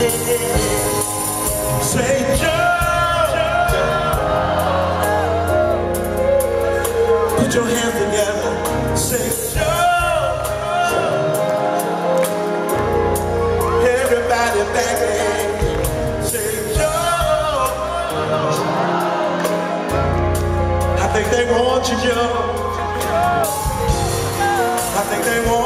Say Joe. Put your hands together. Say Joe. Everybody back. Say Joe. I think they want you, Joe. I think they want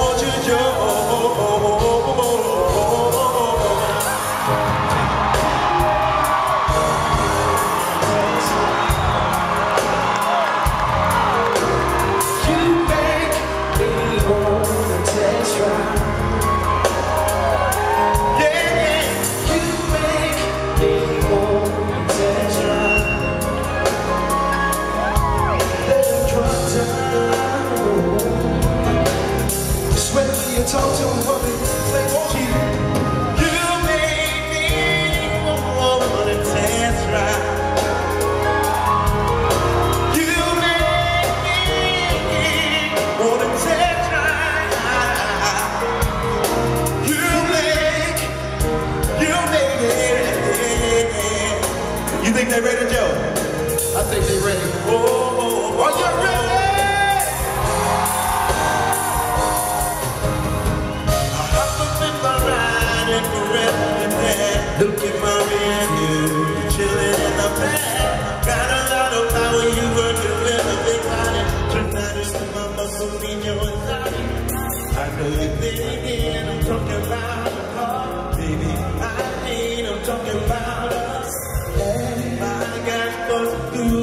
they ready, Joe? I think they ready. Oh, are you ready? I remember riding forever in there. Look at my rear view, chilling in the back. Got a lot of power, you were doing a big body. Tonight is my muscle in your body. I know I'm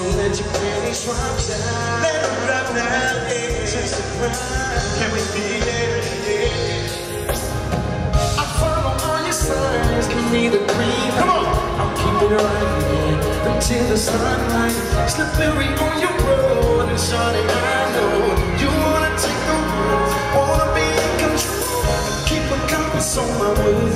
So let your panties drop down. Let 'em drop down, yeah. Just a cry. Can we be, yeah, yeah. I follow all your signs. Give me the green. Come on. I'll keep it right here until the sunlight. Slippery on your road, and shawty, I know you wanna take the road, wanna be in control. Keep a compass on my wood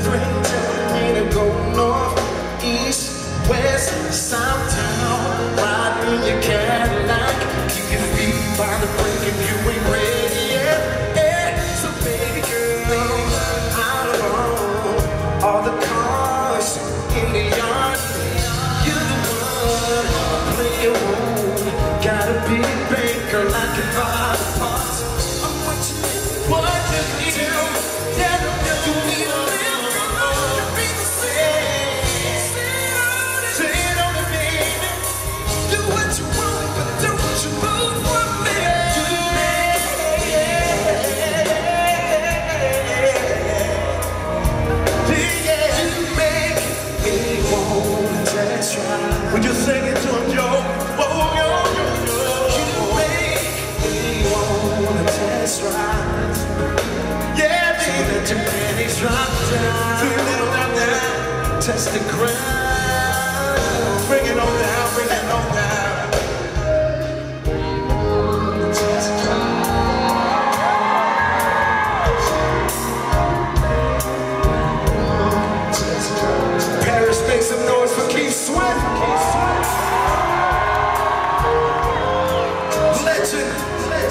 Would you sing it to him, Joe? Oh, yo, yo, yo. You make me wanna test ride. Yeah, baby. So that your panties drop down. Too little down there. Test the ground. Bring it on.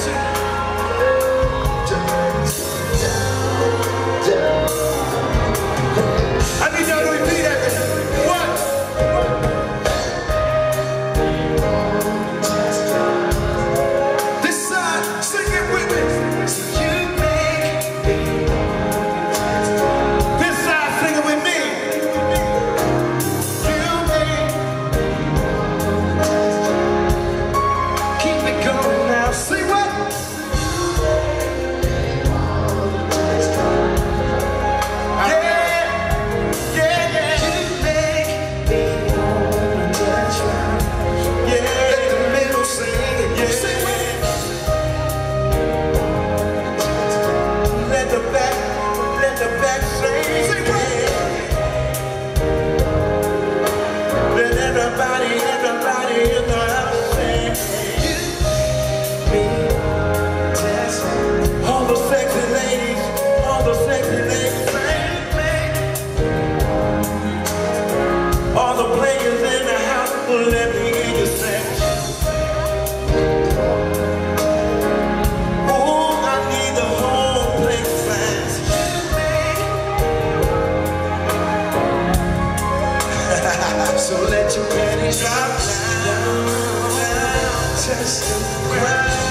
music. Just a